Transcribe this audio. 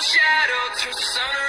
shadow to the sun.